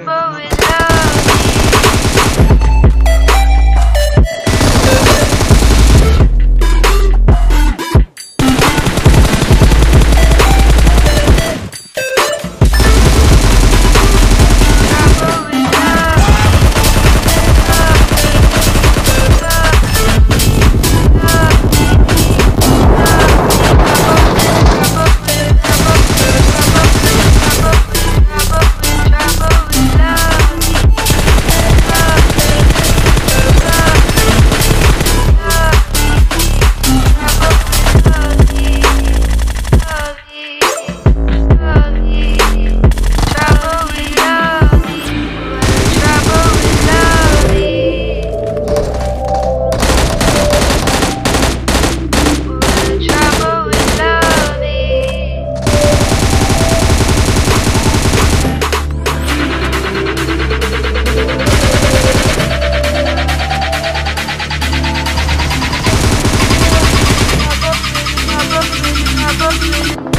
trouble with Thank you.